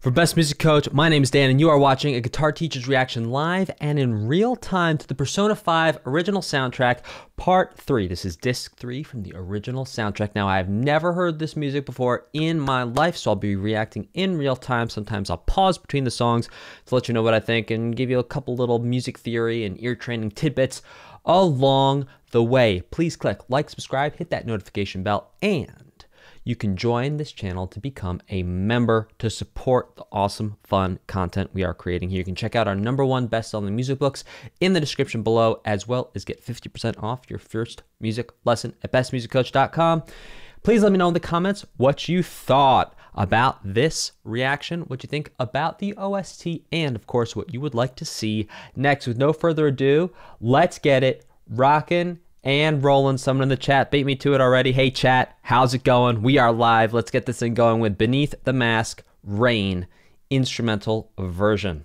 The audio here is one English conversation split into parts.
For Best Music Coach, my name is Dan, and you are watching a Guitar Teacher's Reaction live and in real time to the Persona 5 original soundtrack, Part 3. This is Disc 3 from the original soundtrack. Now, I have never heard this music before in my life, so I'll be reacting in real time. Sometimes I'll pause between the songs to let you know what I think and give you a couple little music theory and ear training tidbits along the way. Please click like, subscribe, hit that notification bell, and you can join this channel to become a member to support the awesome, fun content we are creating here. You can check out our number one best-selling music books in the description below, as well as get 50% off your first music lesson at bestmusiccoach.com. Please let me know in the comments what you thought about this reaction, what you think about the OST, and of course, what you would like to see next. With no further ado, let's get it rocking and Roland, Someone in the chat beat me to it already. Hey, chat, how's it going? We are live. Let's get this thing going with Beneath the Mask Rain instrumental version.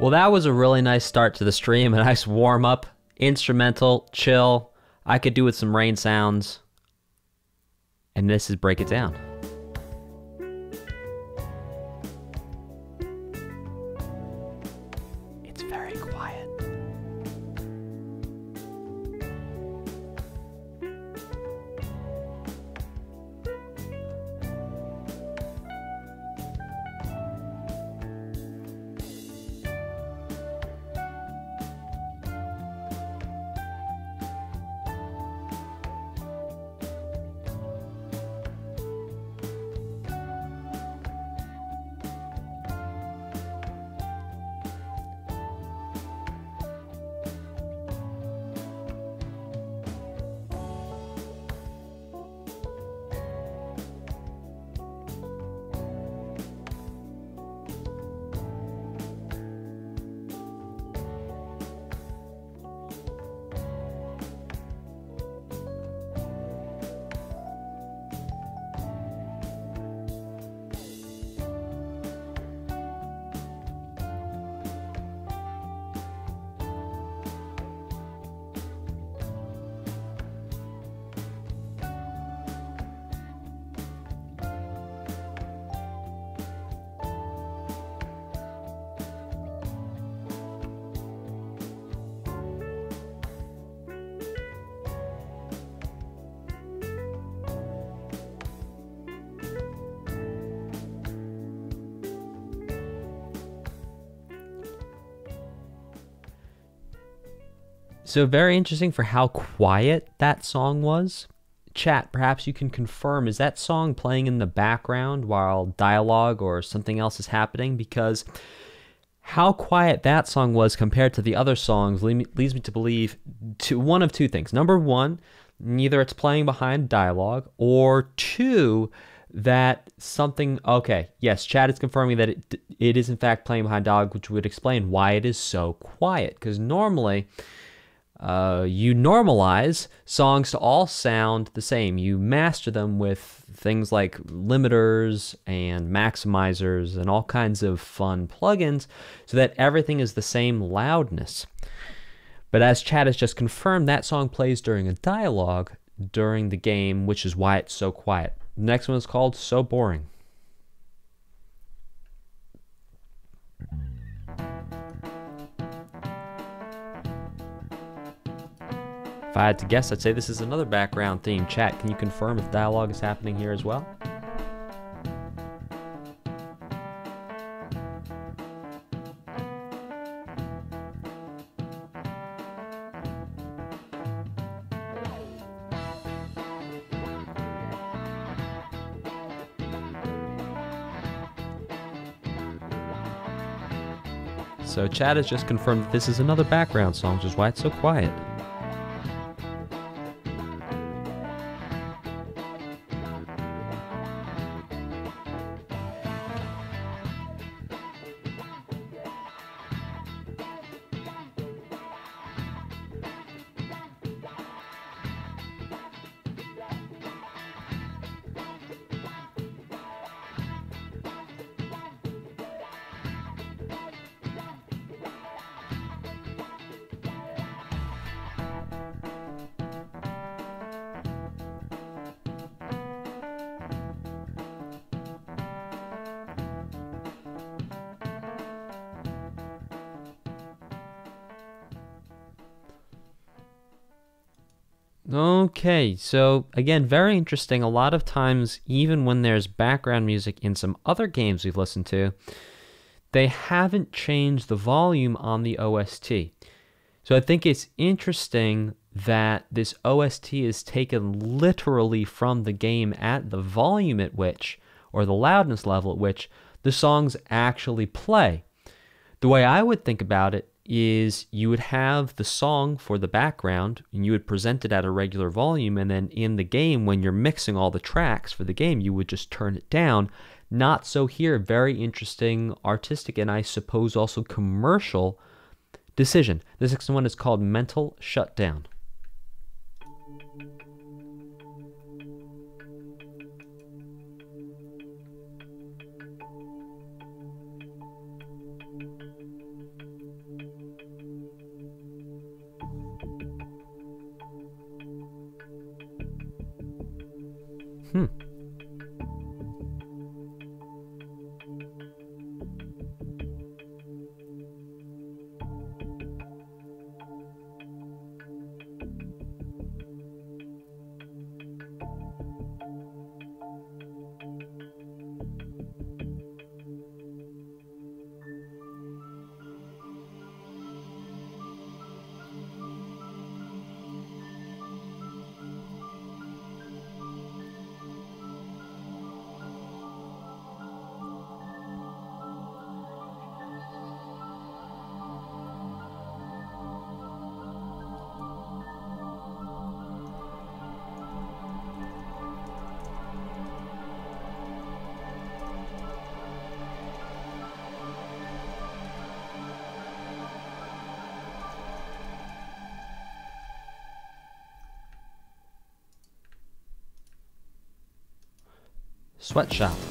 Well, that was a really nice start to the stream, a nice warm up, instrumental, chill. I could do with some rain sounds. And this is Break It Down. So, very interesting for how quiet that song was. Chat, perhaps you can confirm is that song playing in the background while dialogue or something else is happening? Because how quiet that song was compared to the other songs leads me to believe to one of two things. Number one, neither it's playing behind dialogue, or two, that something okay yes chad is confirming that it, it is in fact playing behind dialogue which would explain why it is so quiet because normally uh, you normalize songs to all sound the same. You master them with things like limiters and maximizers and all kinds of fun plugins so that everything is the same loudness. But as Chad has just confirmed, that song plays during a dialogue during the game, which is why it's so quiet. The next one is called So Boring. If I had to guess, I'd say this is another background theme. Chat, can you confirm if dialogue is happening here as well? So Chad has just confirmed that this is another background song, which is why it's so quiet. So again, very interesting. A lot of times, even when there's background music in some other games we've listened to, they haven't changed the volume on the OST. So I think it's interesting that this OST is taken literally from the game at the volume at which, or the loudness level at which, the songs actually play. The way I would think about it is you would have the song for the background and you would present it at a regular volume. And then in the game when you're mixing all the tracks for the game you would just turn it down. Not so here. Very interesting artistic and i suppose also commercial decision. This next one is called mental shutdown Sweatshop.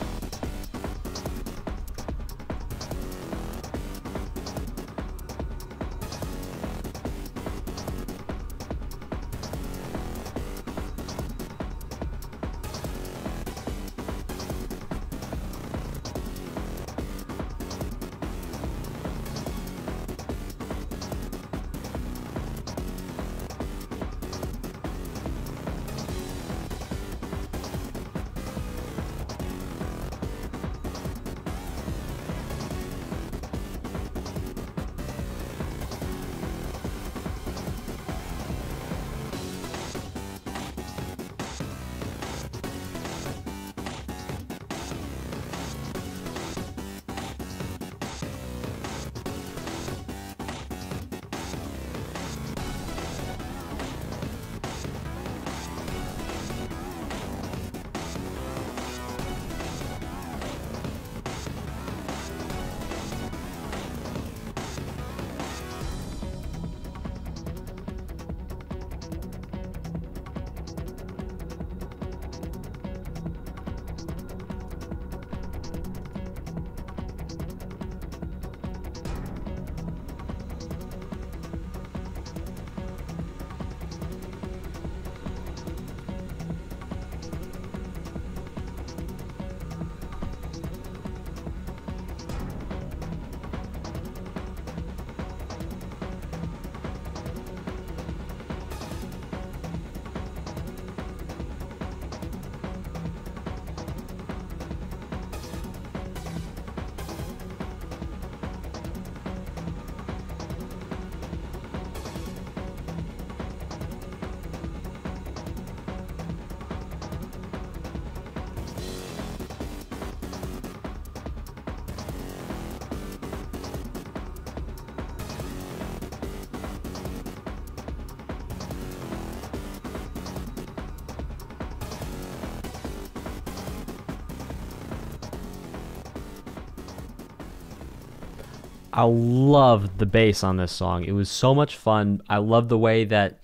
I loved the bass on this song. It was so much fun. I love the way that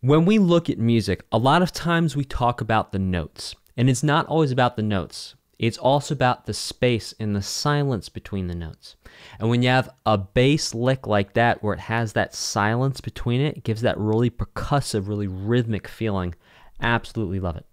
when we look at music, a lot of times we talk about the notes, and it's not always about the notes. It's also about the space and the silence between the notes. And when you have a bass lick like that, where it has that silence between it, it gives that really percussive, really rhythmic feeling. Absolutely love it.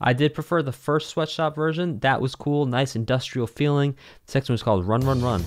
I did prefer the first sweatshop version. That was cool, nice industrial feeling. The second one was called Run Run Run.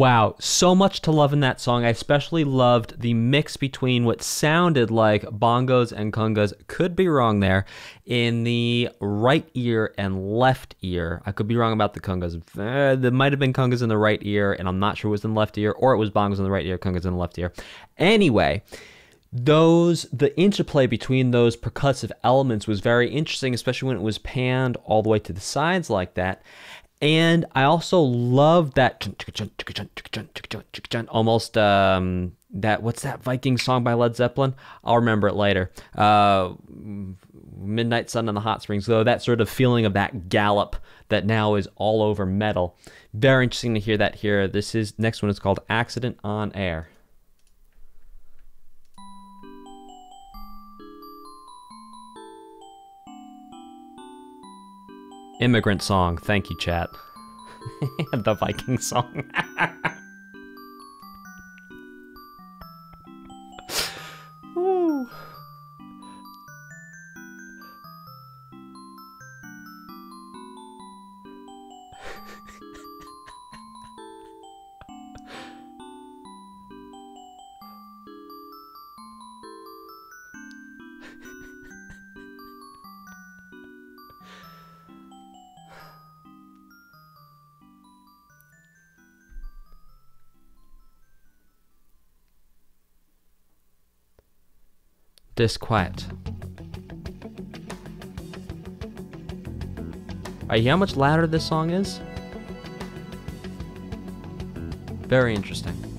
Wow, so much to love in that song. I especially loved the mix between what sounded like bongos and congas, could be wrong there, in the right ear and left ear. I could be wrong about the congas. Uh, there might have been congas in the right ear, and I'm not sure it was in the left ear, or it was bongos in the right ear, congas in the left ear. Anyway, those the interplay between those percussive elements was very interesting especially when it was panned all the way to the sides like that and I also love that almost um, that what's that Viking song by Led Zeppelin? I'll remember it later. Uh, Midnight Sun in the Hot Springs, though that sort of feeling of that gallop that now is all over metal. Very interesting to hear that here. This is next one is called Accident on Air. Immigrant song. Thank you, chat. the Viking song. disquiet. Alright, how much louder this song is? Very interesting.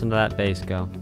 Listen to that bass go.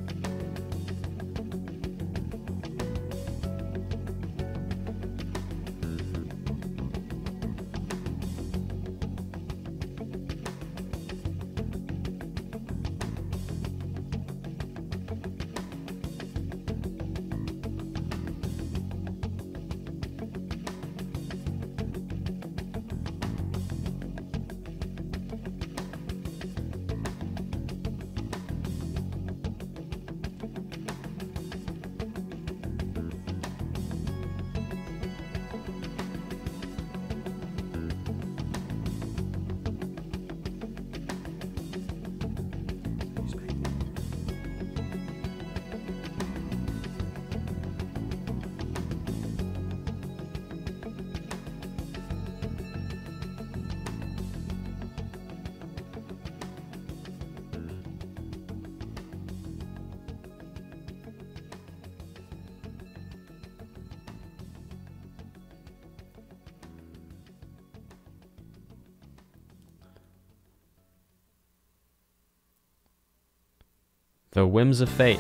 The Whims of Fate.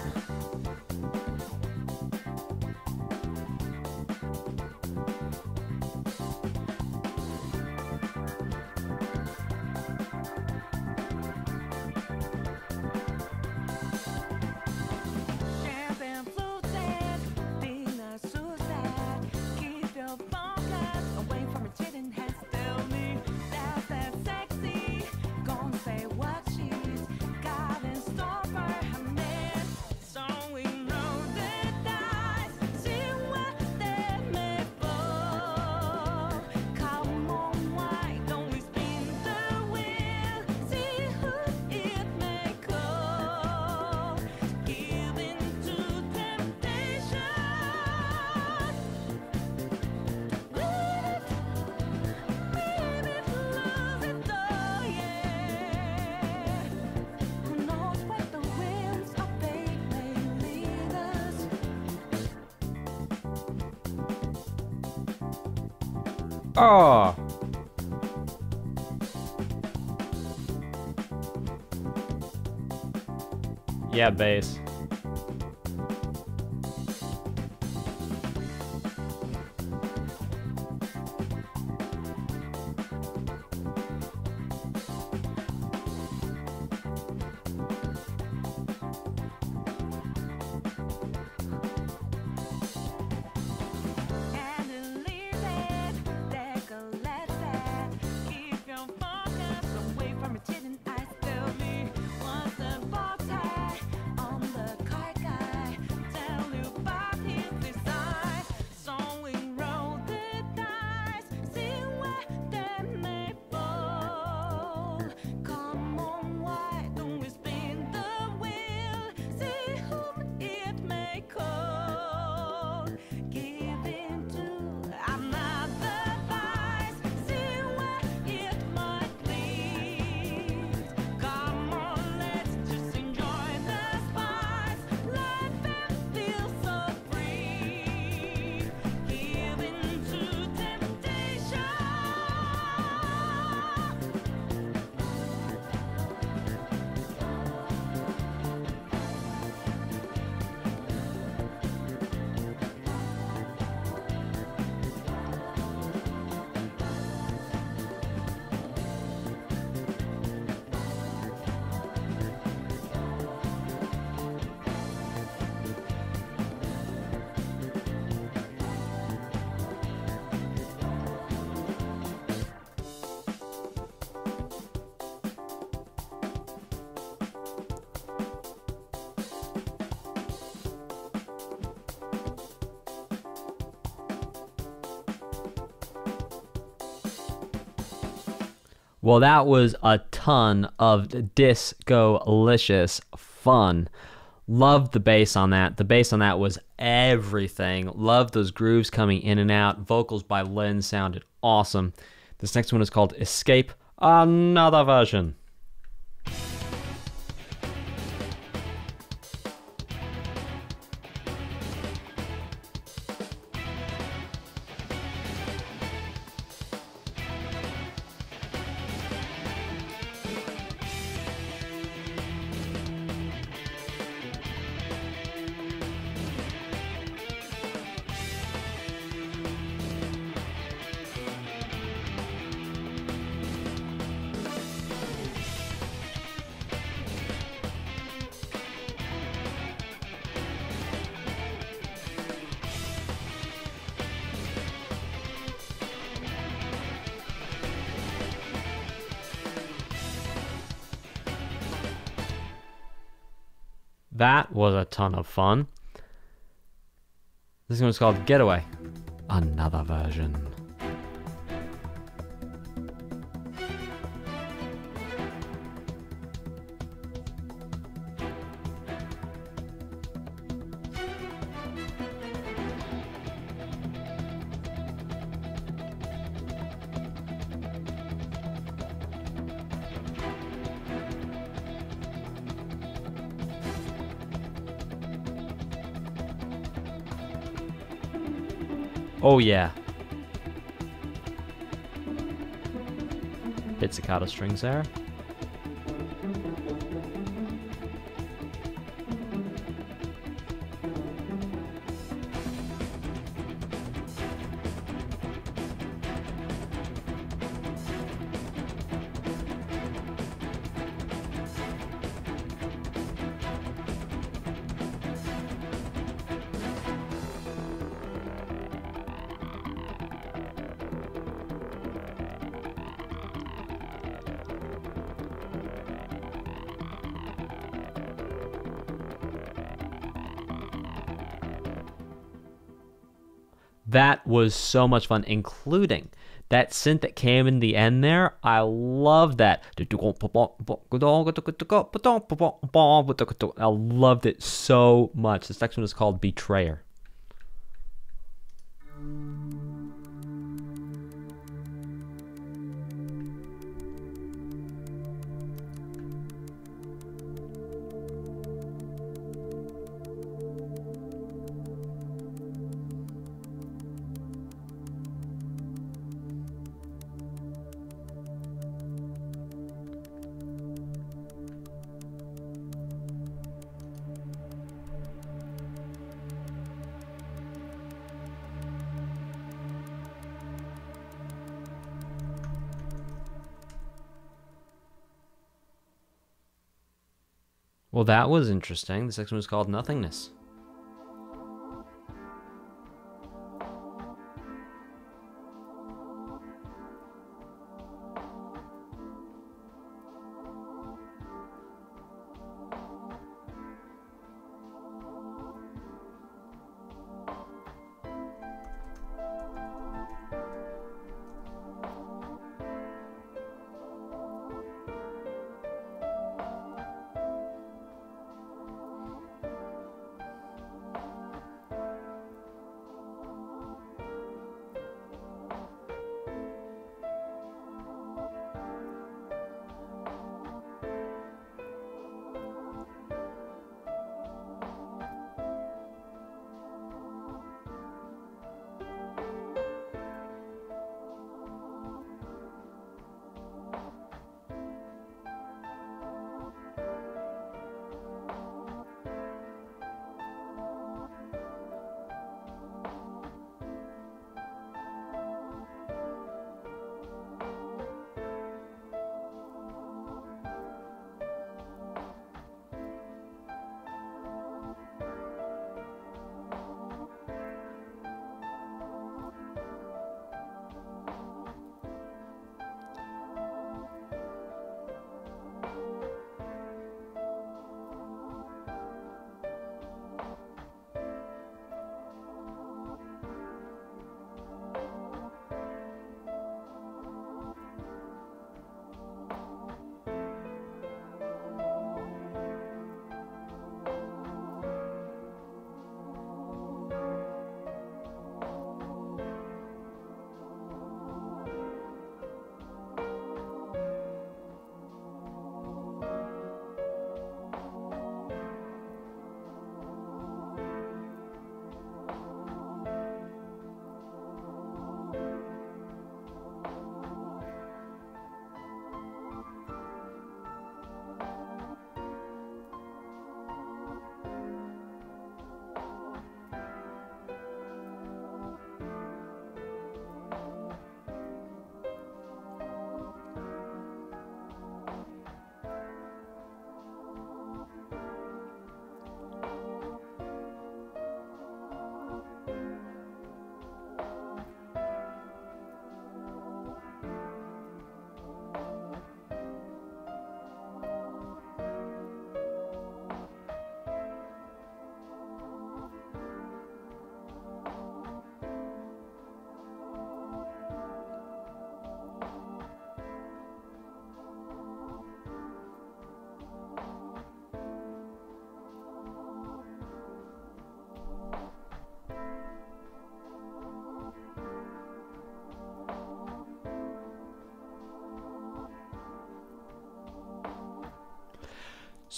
Yeah, bass. Well, that was a ton of disco-licious fun. Loved the bass on that. The bass on that was everything. Loved those grooves coming in and out. Vocals by Lyn sounded awesome. This next one is called Escape, another version. Ton of fun. This one's called Getaway. Another version. Oh yeah. Pizzicato strings there. That was so much fun, including that synth that came in the end there. I love that. I loved it so much. This next one is called Betrayer. Well, that was interesting. The next one was called Nothingness.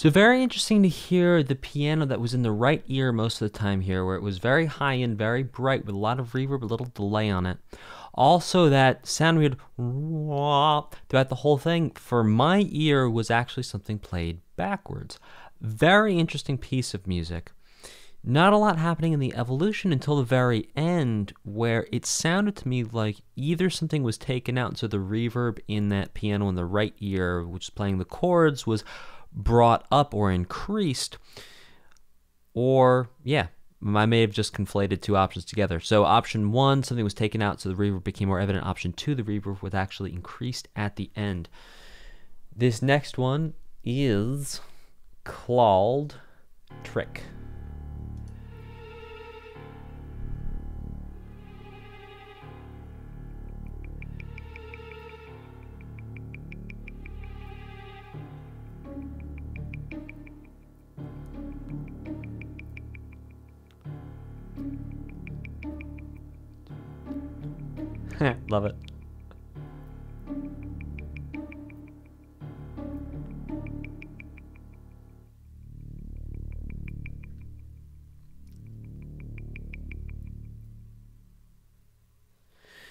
So very interesting to hear the piano that was in the right ear most of the time here, where it was very high and very bright with a lot of reverb, a little delay on it. Also, that sound weird throughout the whole thing for my ear was actually something played backwards. Very interesting piece of music. Not a lot happening in the evolution until the very end, where it sounded to me like either something was taken out, so the reverb in that piano in the right ear, which is playing the chords, was brought up or increased, or yeah, I may have just conflated two options together. So option one, something was taken out, so the reverb became more evident. Option two, the reverb was actually increased at the end. This next one is called Trick. Love it.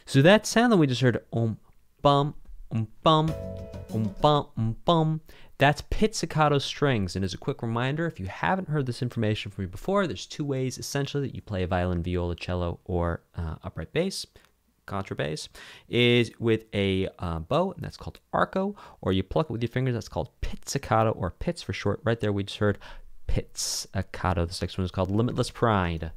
So that sound that we just heard, um, bum, um, bum, um, bum, um, bum, that's pizzicato strings. And as a quick reminder, if you haven't heard this information from me before, there's two ways essentially that you play a violin, viola, cello, or uh, upright bass contrabass is with a uh, bow, and that's called arco, or you pluck it with your fingers, that's called pizzicato, or pizz for short. Right there, we just heard pizzicato. This next one is called Limitless Pride.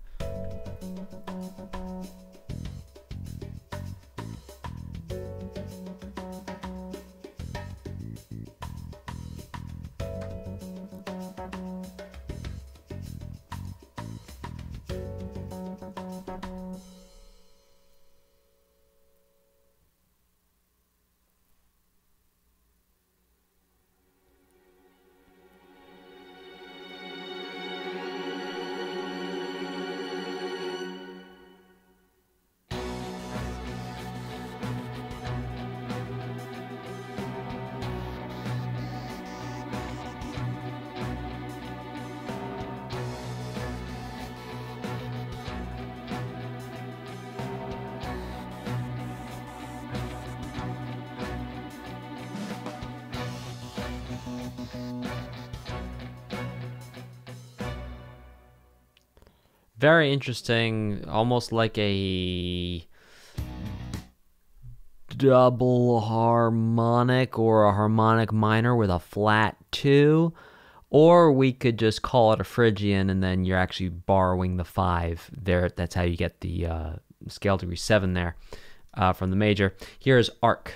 Very interesting, almost like a double harmonic or a harmonic minor with a flat two. Or we could just call it a Phrygian and then you're actually borrowing the five there. That's how you get the uh, scale degree seven there uh, from the major. Here's Ark.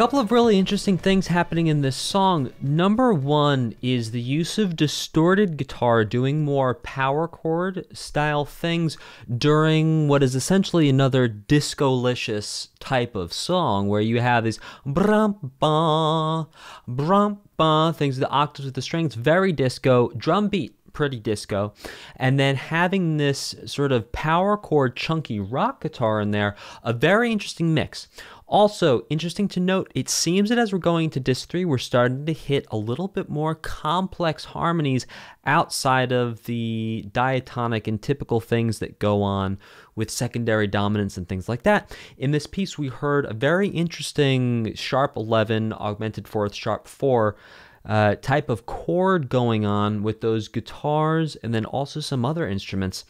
Couple of really interesting things happening in this song. Number one is the use of distorted guitar doing more power chord style things during what is essentially another disco-licious type of song where you have these brum ba brum ba things, the octaves with the strings, very disco, drum beat pretty disco. And then having this sort of power chord chunky rock guitar in there, a very interesting mix. Also, interesting to note, it seems that as we're going to disc 3, we're starting to hit a little bit more complex harmonies outside of the diatonic and typical things that go on with secondary dominants and things like that. In this piece, we heard a very interesting sharp 11, augmented fourth, sharp 4 uh, type of chord going on with those guitars and then also some other instruments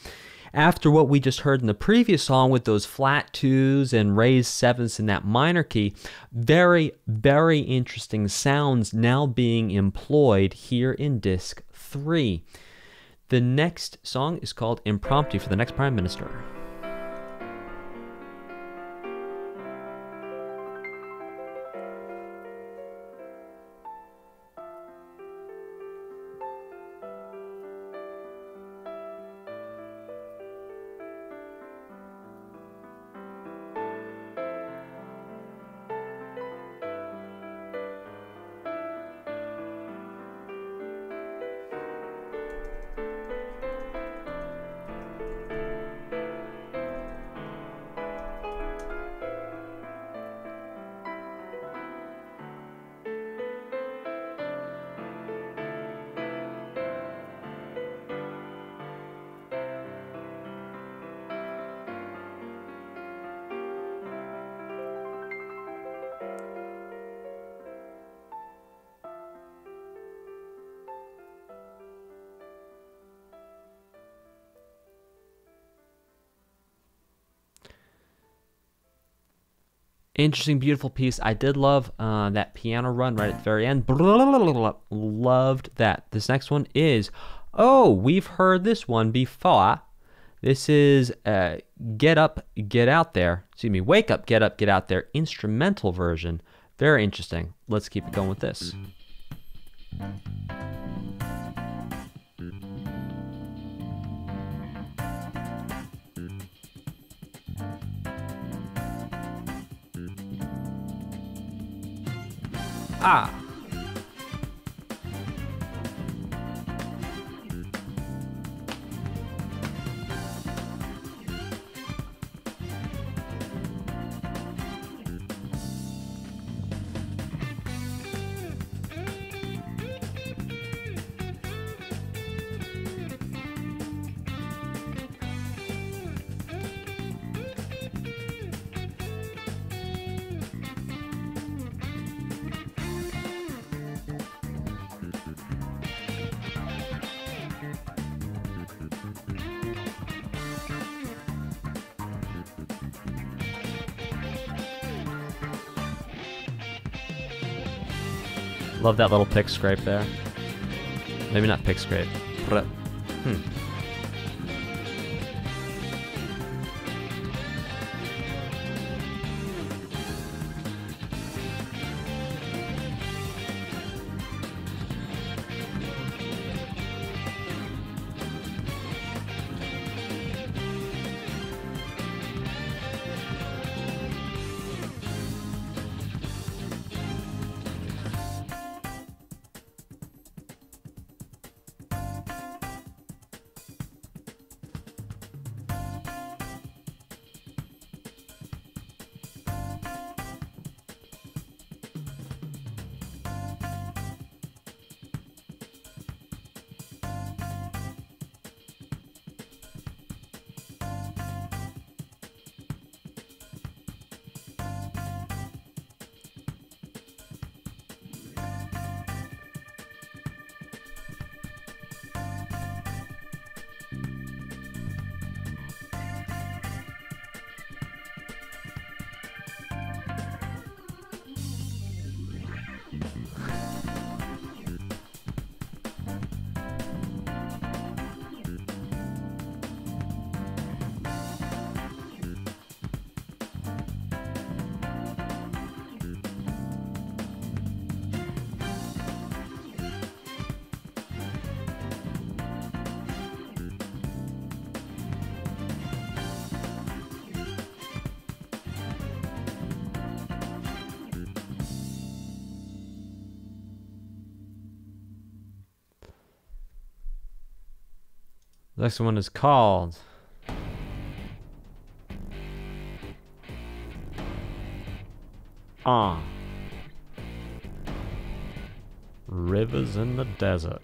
after what we just heard in the previous song with those flat twos and raised sevenths in that minor key, very, very interesting sounds now being employed here in disc three. The next song is called Impromptu for the next Prime Minister. Interesting, beautiful piece. I did love uh, that piano run right at the very end. Loved that. This next one is, oh, we've heard this one before. This is uh, Get Up, Get Out There. Excuse me, Wake Up, Get Up, Get Out There instrumental version. Very interesting. Let's keep it going with this. Ah. That little pick scrape there. Maybe not pick scrape. Hmm. Next one is called. Ah. Rivers in the desert.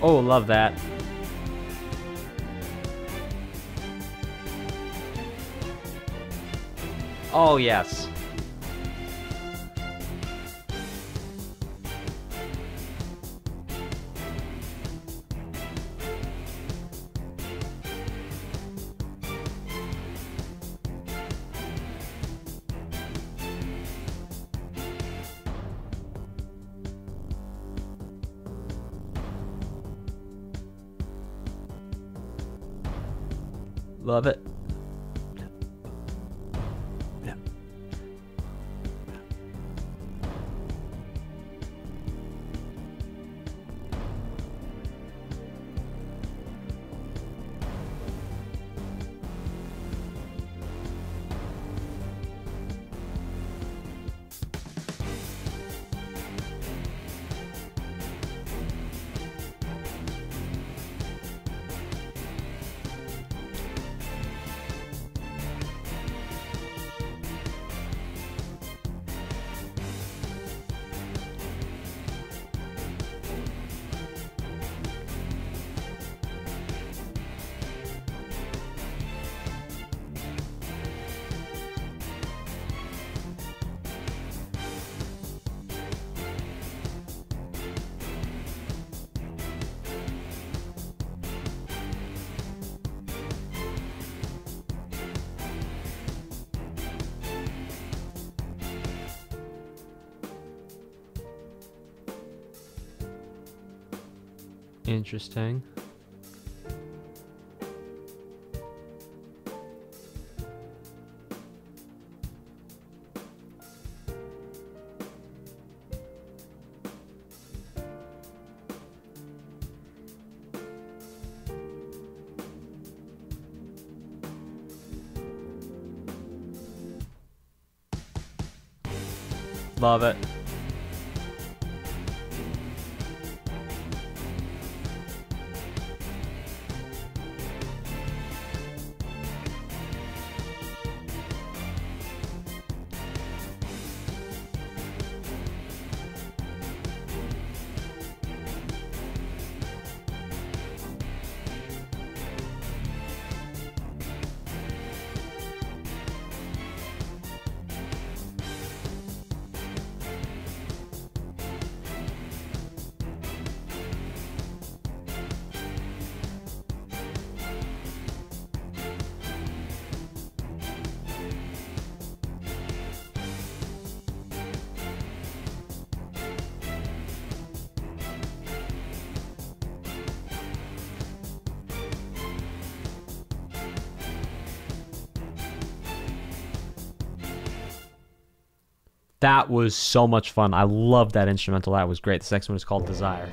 Oh, love that. Oh, yes. Interesting. Love it. That was so much fun. I love that instrumental. That was great. The next one is called Desire.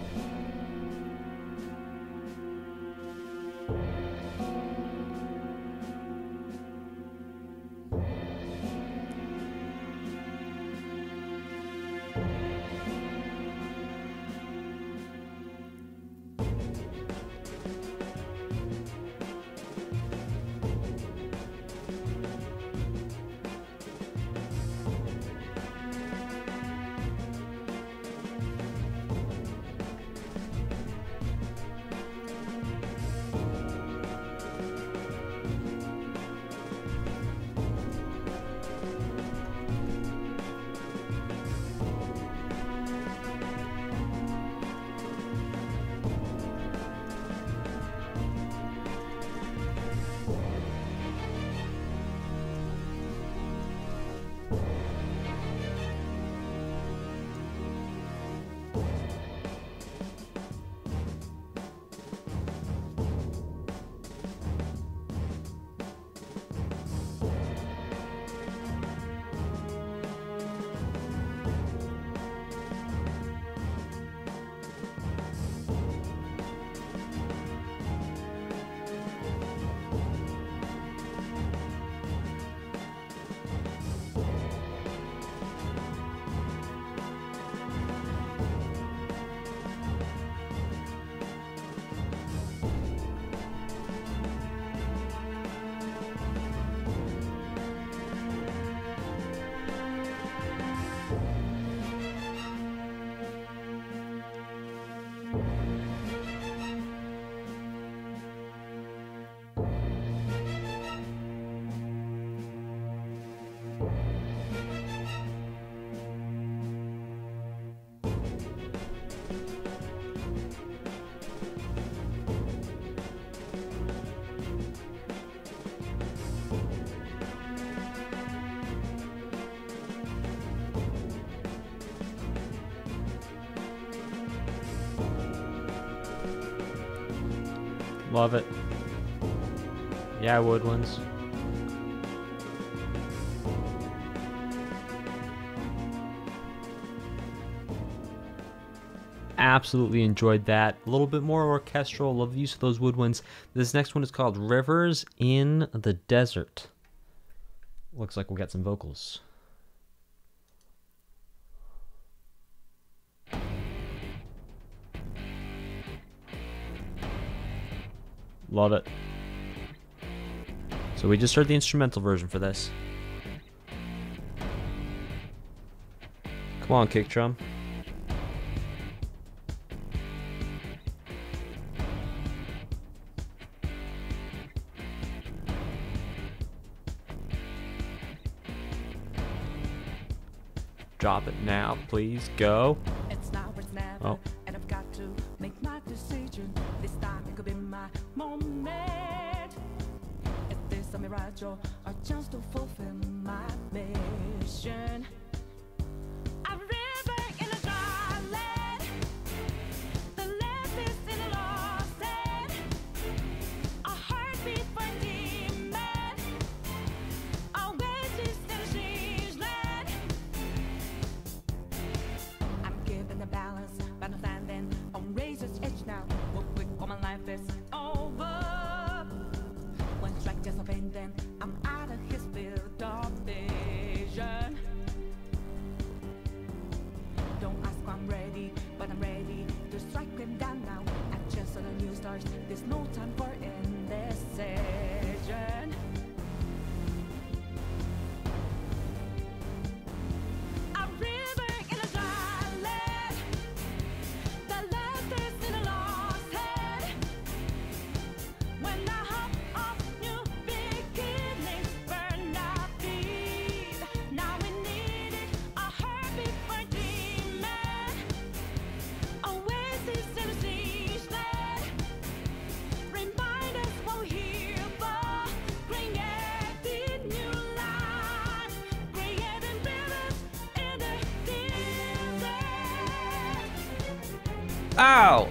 Love it. Yeah, woodwinds. Absolutely enjoyed that. A little bit more orchestral. Love the use of those woodwinds. This next one is called Rivers in the Desert. Looks like we'll get some vocals. Love it. So we just heard the instrumental version for this. Come on, kick drum. Drop it now, please. Go. Oh. faccio, to fuoco. Ow!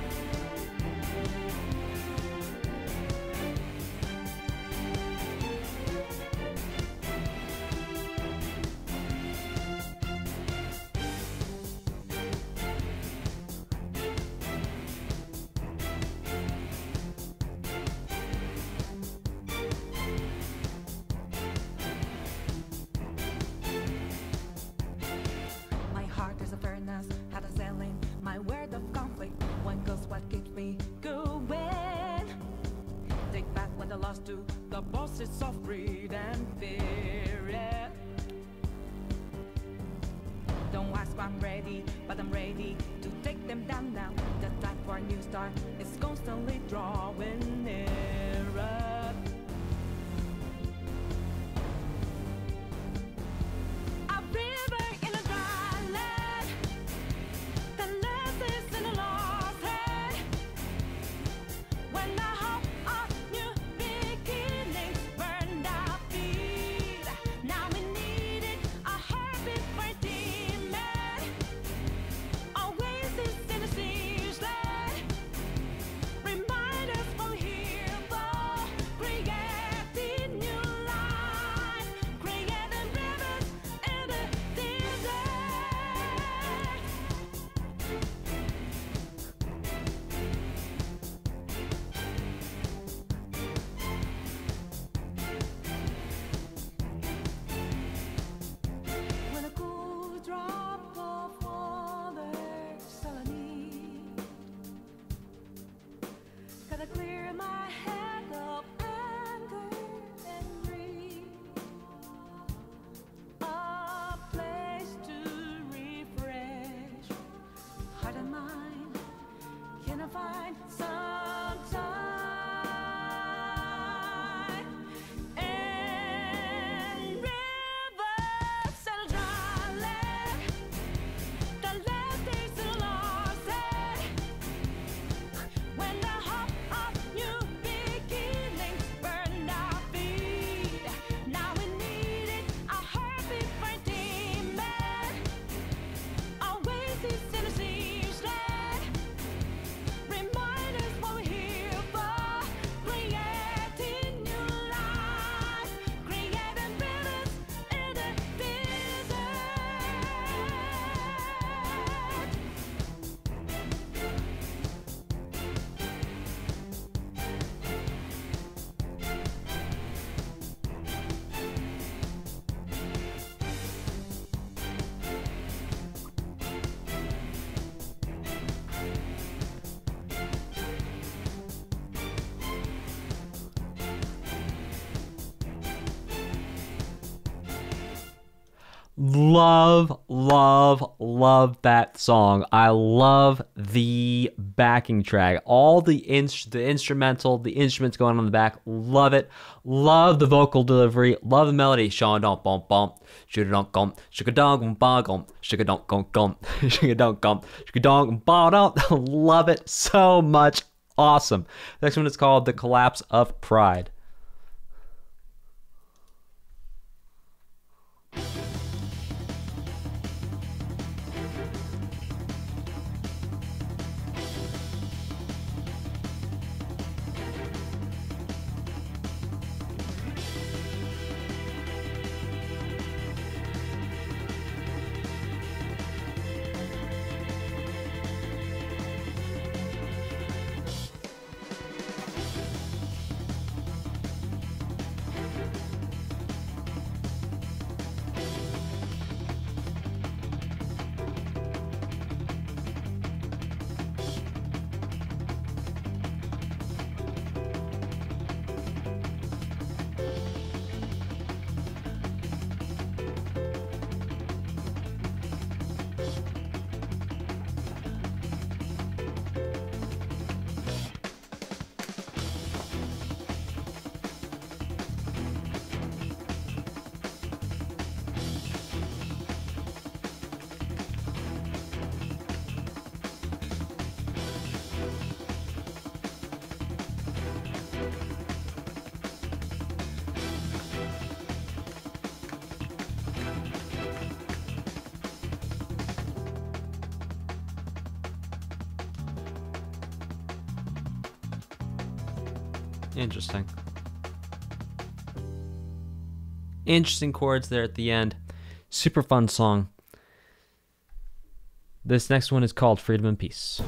It's of greed and fear. Yeah. Don't ask why I'm ready, but I'm ready to take them down now. The time for a new start Love, love, love that song. I love the backing track. All the inst- the instrumental, the instruments going on the back. Love it. Love the vocal delivery. Love the melody. Sean don't bump bump. Sugar don't gump. Sugar dong bum gump. Sugar don't gump gump. Sugar don't gump. Sugar dong bum Love it so much. Awesome. Next one is called The Collapse of Pride. Interesting. Interesting chords there at the end. Super fun song. This next one is called Freedom and Peace.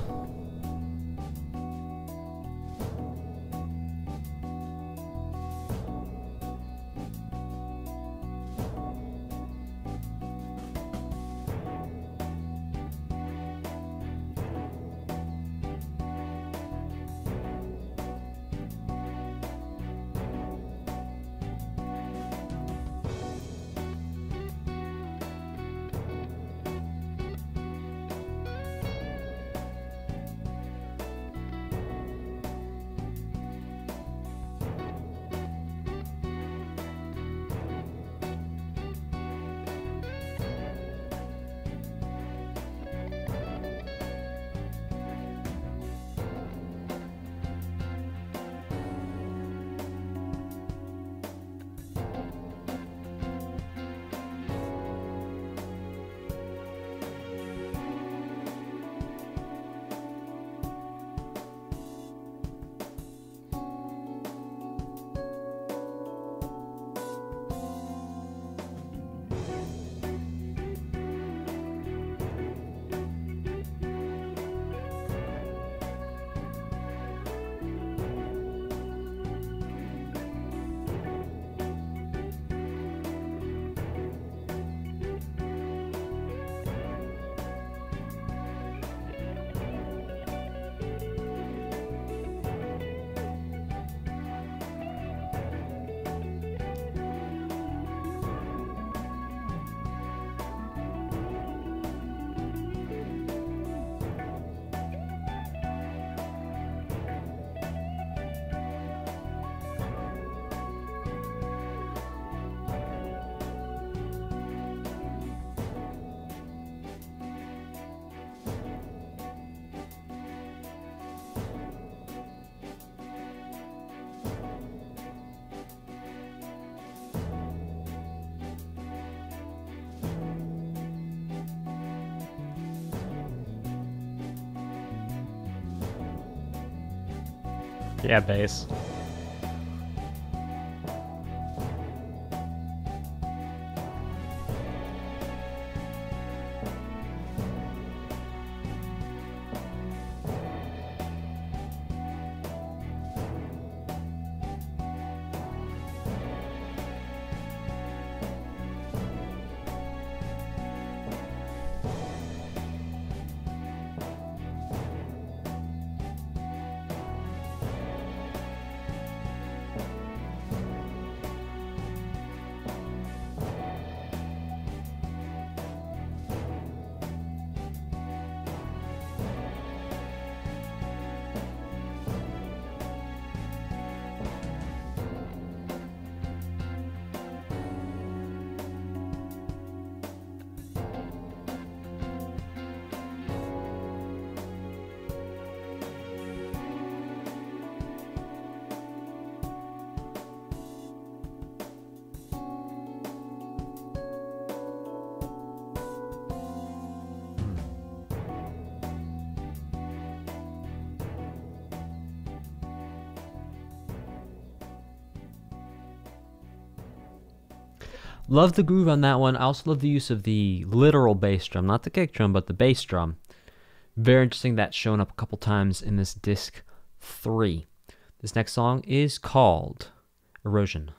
Yeah, bass. Love the groove on that one. I also love the use of the literal bass drum, not the kick drum, but the bass drum. Very interesting. That's shown up a couple times in this disc three. This next song is called Erosion.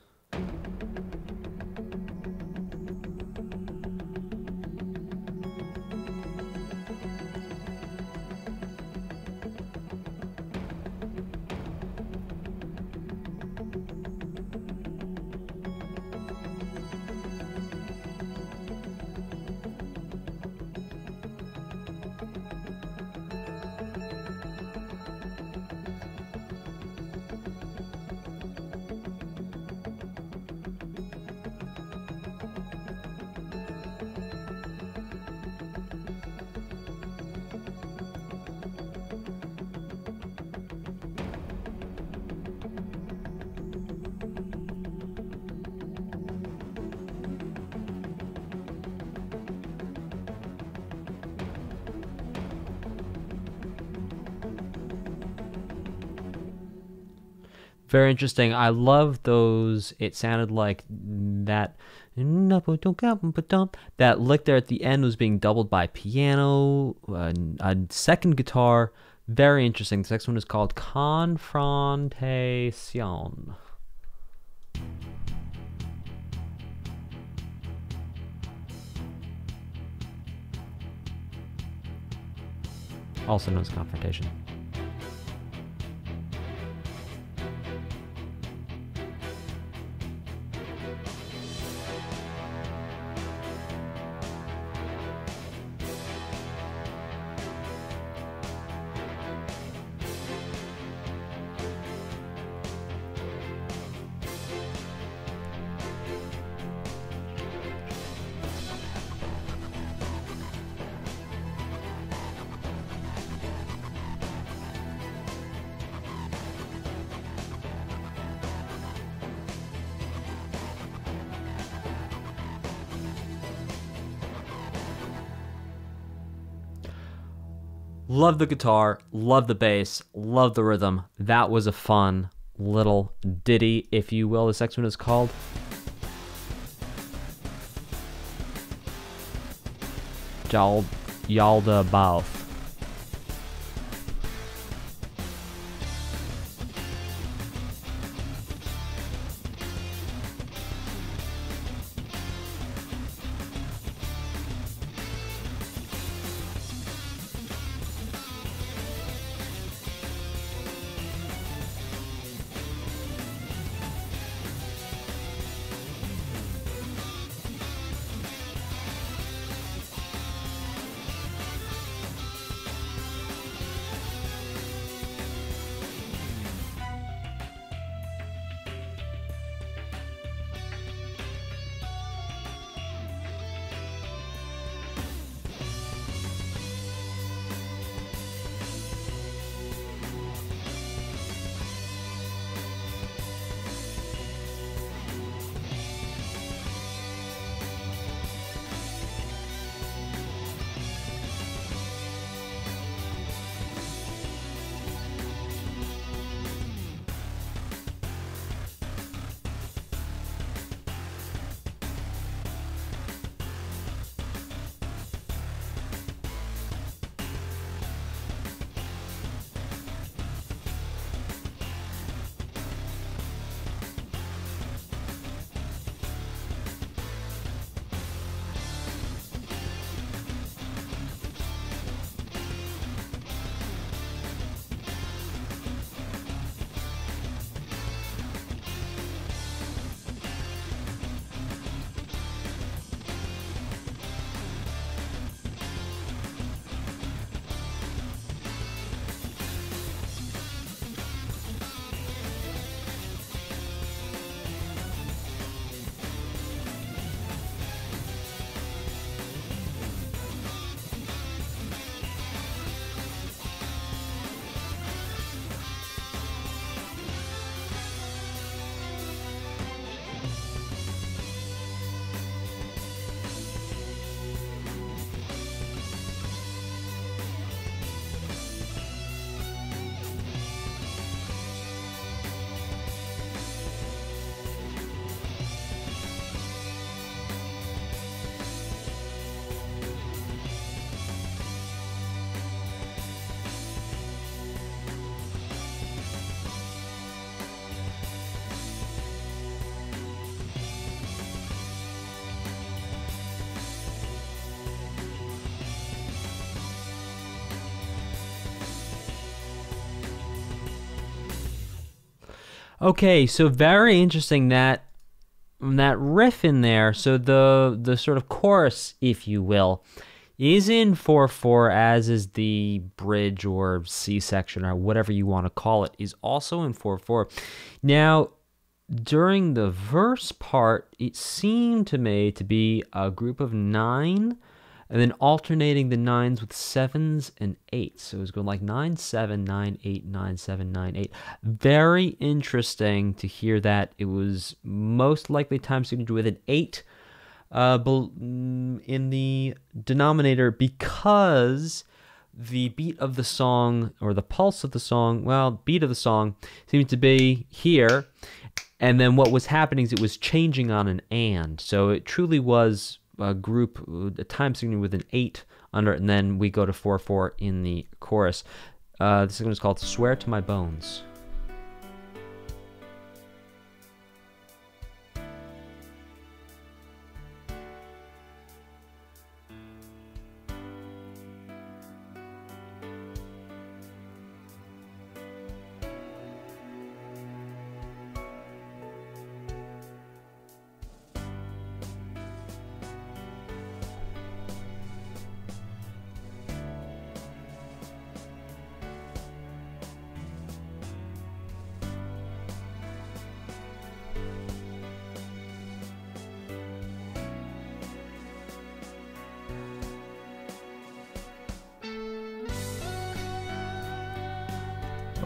Very interesting. I love those. It sounded like that that lick there at the end was being doubled by piano, uh, a second guitar. Very interesting. The next one is called Confrontation. Also known as Confrontation. Love the guitar, love the bass, love the rhythm. That was a fun little ditty, if you will. This next one is called Yaldabaoth. Okay, so very interesting that that riff in there. So the the sort of chorus, if you will, is in four four, as is the bridge or C section or whatever you want to call it, is also in four four. Now, during the verse part, it seemed to me to be a group of nine and then alternating the nines with sevens and eights. So it was going like nine, seven, nine, eight, nine, seven, nine, eight. Very interesting to hear that. It was most likely time signature with an eight uh, mm, in the denominator because the beat of the song or the pulse of the song, well, beat of the song seems to be here. And then what was happening is it was changing on an and. So it truly was a group, a time signature with an eight under it, and then we go to 4 4 in the chorus. Uh, this is called Swear to My Bones.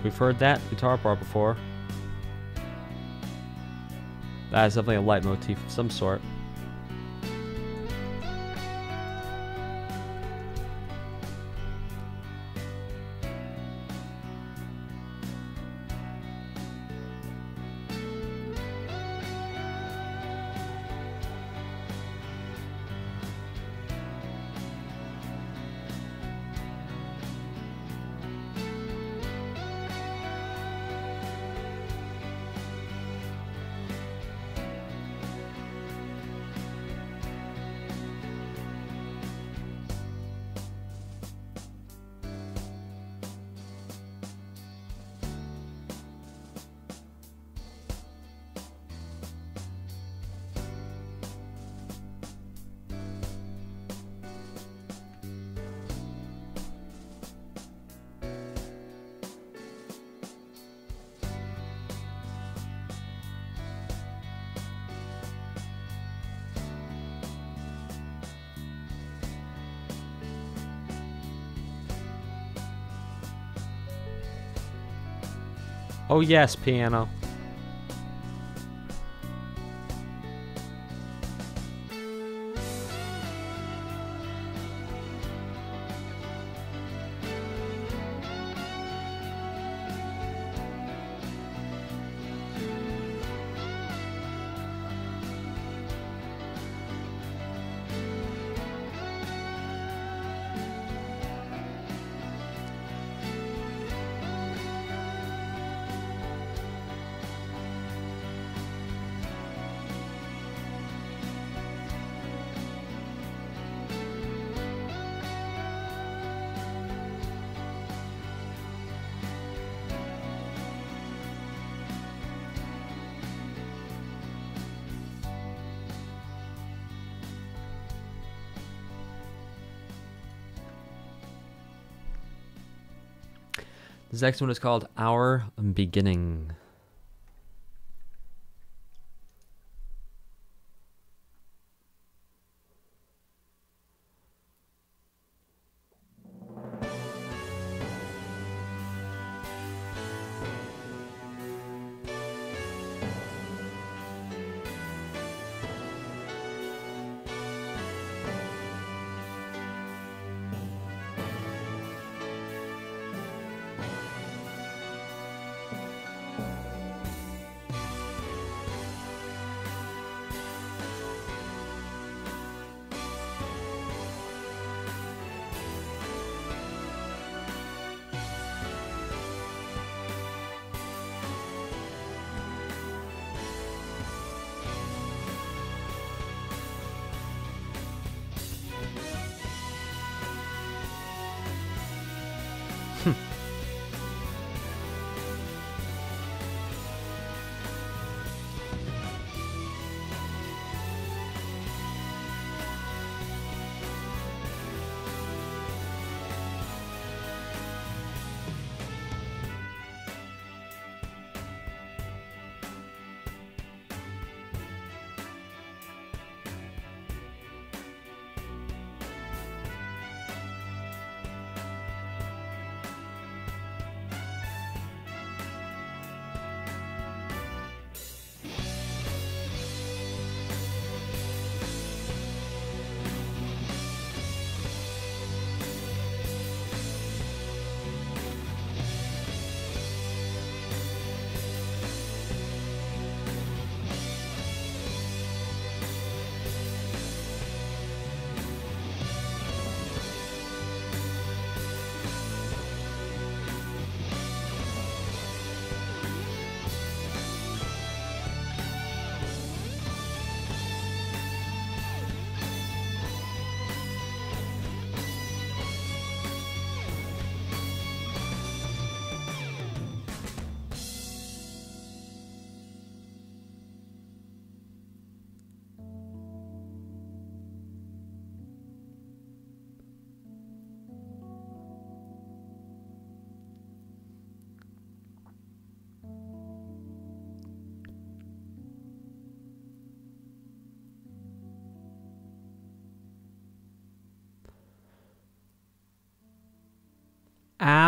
We've heard that guitar part before. That is definitely a leitmotif of some sort. Oh yes, piano. This next one is called Our Beginning.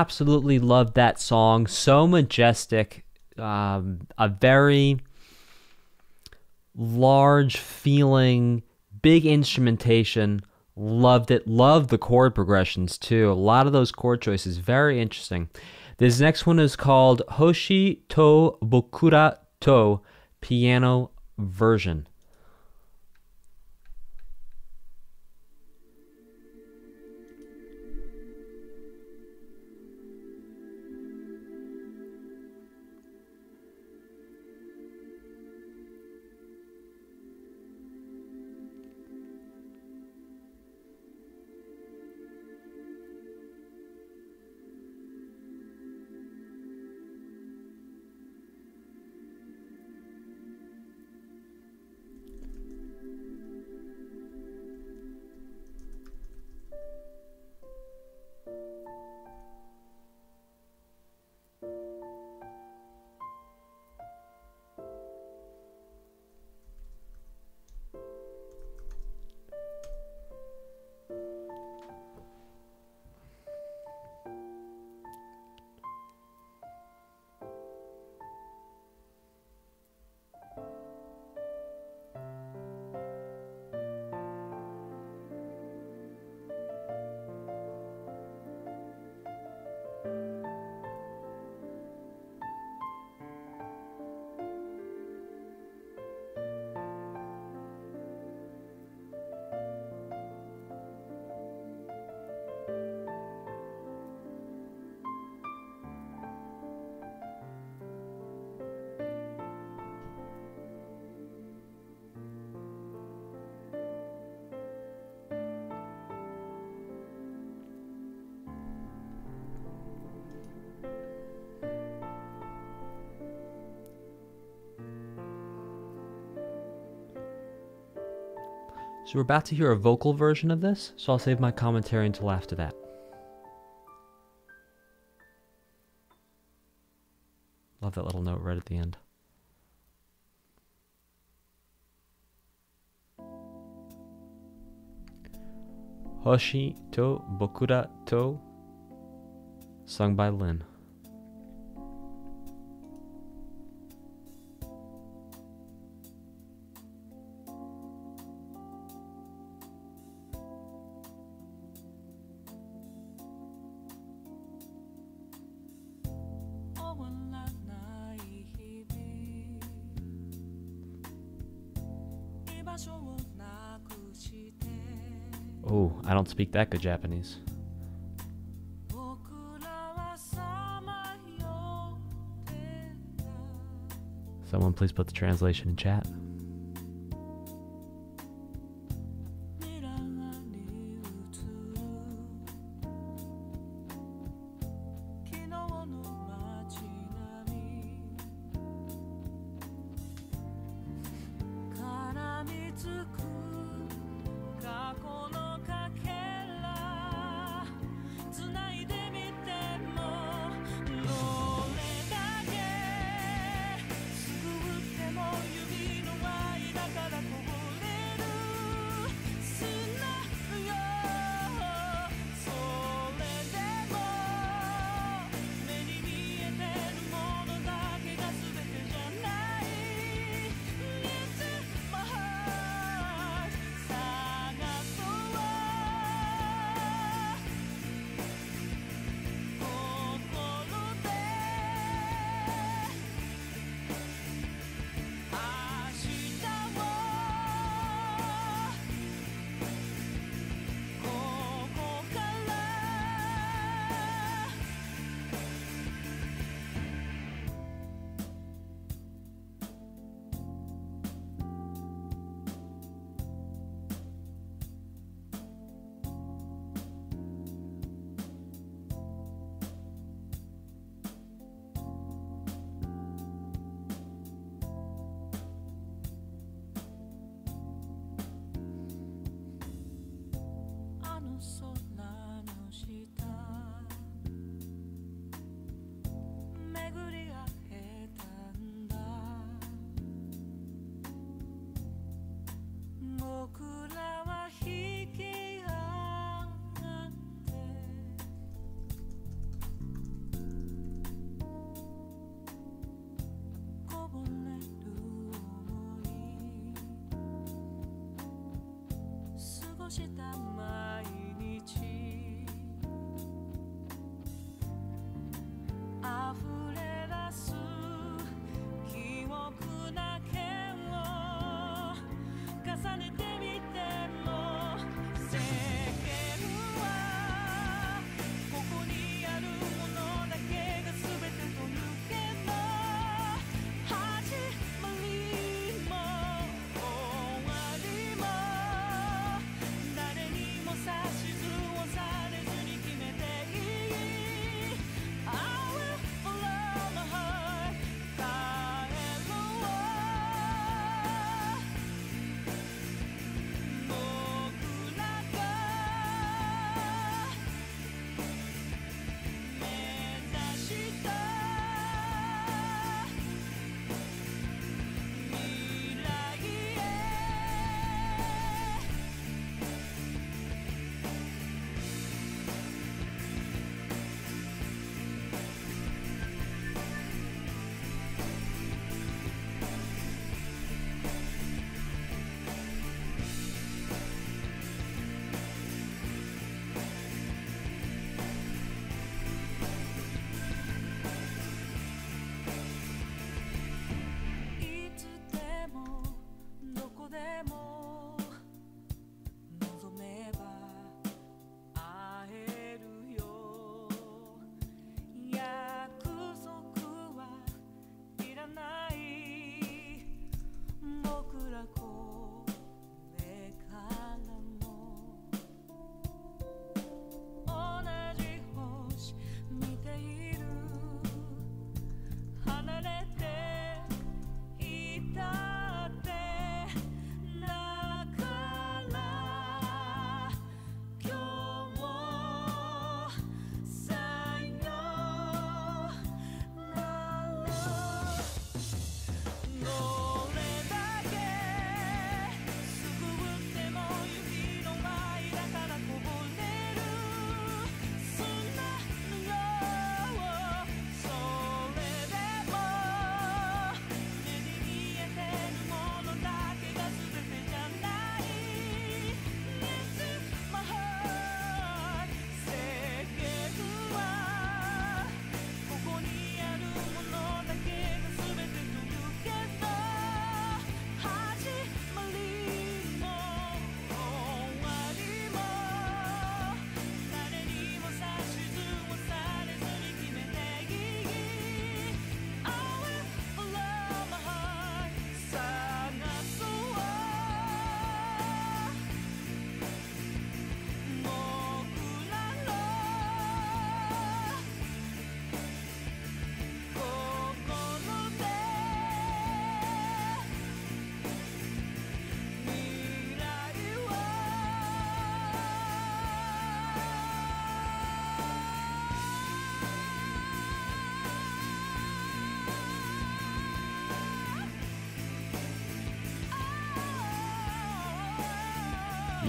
Absolutely loved that song. So majestic. Um, a very large feeling, big instrumentation. Loved it. Loved the chord progressions too. A lot of those chord choices. Very interesting. This next one is called Hoshi to Bokura to piano version. So we're about to hear a vocal version of this, so I'll save my commentary until after that. Love that little note right at the end. Hoshi to Bokura to, sung by Lyn. Oh, I don't speak that good Japanese. Someone please put the translation in chat.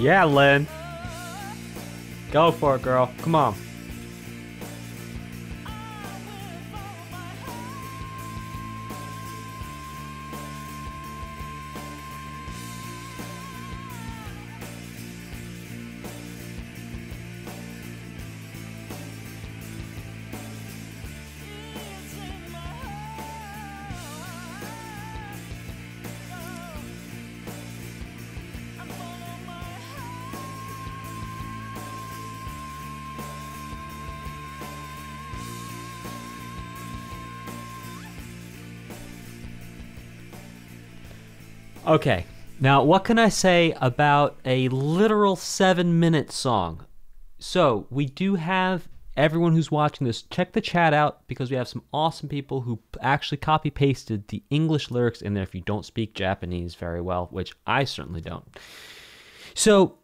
Yeah, Lyn. Go for it, girl. Come on. Okay. Now, what can I say about a literal seven minute song? So, we do have everyone who's watching this check the chat out because we have some awesome people who actually copy pasted the English lyrics in there if you don't speak Japanese very well, which I certainly don't. So,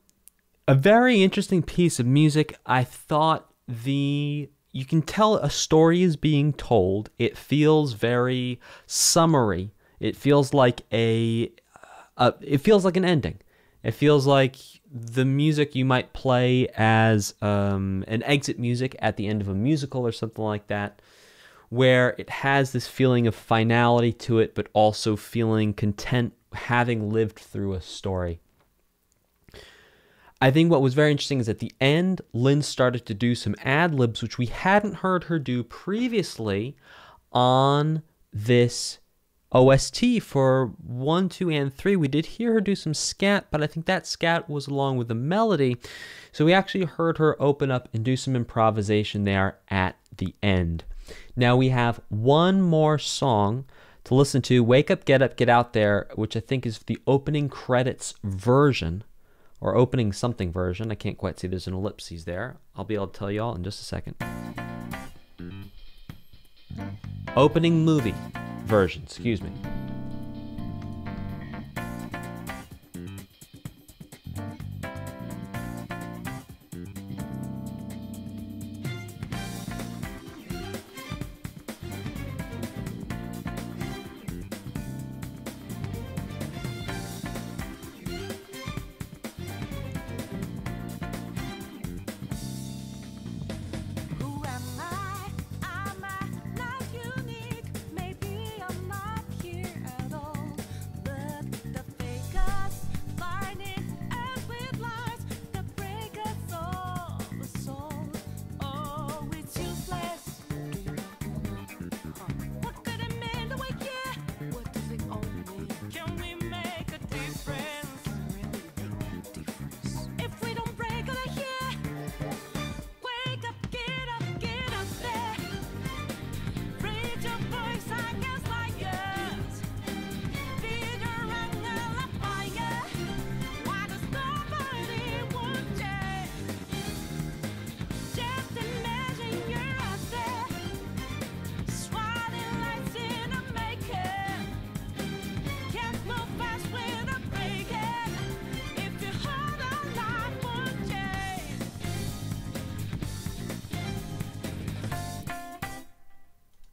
a very interesting piece of music. I thought the you can tell a story is being told. It feels very summary. It feels like a uh, it feels like an ending. It feels like the music you might play as um, an exit music at the end of a musical or something like that, where it has this feeling of finality to it, but also feeling content having lived through a story. I think what was very interesting is at the end, Lyn started to do some ad libs, which we hadn't heard her do previously on this OST for 1, 2, and 3. We did hear her do some scat, but I think that scat was along with the melody. So we actually heard her open up and do some improvisation there at the end. Now we have one more song to listen to Wake Up, Get Up, Get Out There, which I think is the opening credits version or opening something version. I can't quite see there's an ellipses there. I'll be able to tell you all in just a second. Opening movie version, excuse me.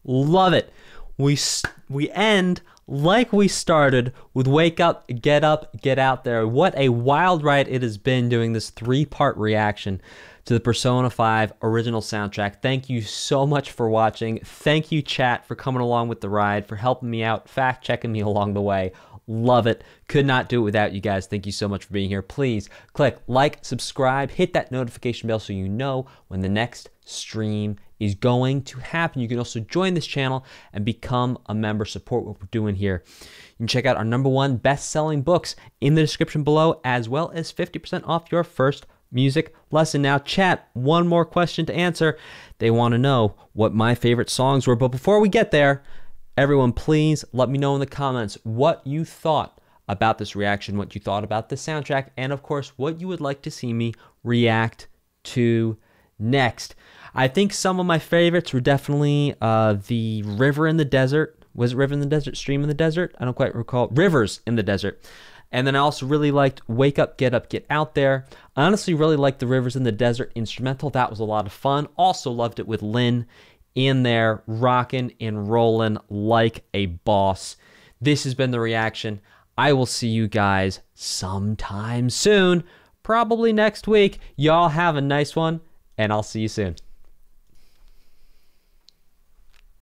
Love it. We we end like we started with wake up, get up, get out there. What a wild ride it has been doing this three-part reaction to the Persona 5 original soundtrack. Thank you so much for watching. Thank you chat for coming along with the ride, for helping me out, fact checking me along the way. Love it. Could not do it without you guys. Thank you so much for being here. Please click like, subscribe, hit that notification bell so you know when the next stream is going to happen. You can also join this channel and become a member, support what we're doing here. You can check out our number one best selling books in the description below, as well as 50% off your first music lesson. Now, chat, one more question to answer. They want to know what my favorite songs were. But before we get there, everyone, please let me know in the comments what you thought about this reaction, what you thought about the soundtrack, and of course, what you would like to see me react to next. I think some of my favorites were definitely uh, the River in the Desert. Was it River in the Desert? Stream in the Desert? I don't quite recall. Rivers in the Desert. And then I also really liked Wake Up, Get Up, Get Out There. I honestly really liked the Rivers in the Desert instrumental. That was a lot of fun. Also loved it with Lyn in there, rocking and rolling like a boss. This has been the reaction. I will see you guys sometime soon. probably next week. Y'all have a nice one, and I'll see you soon.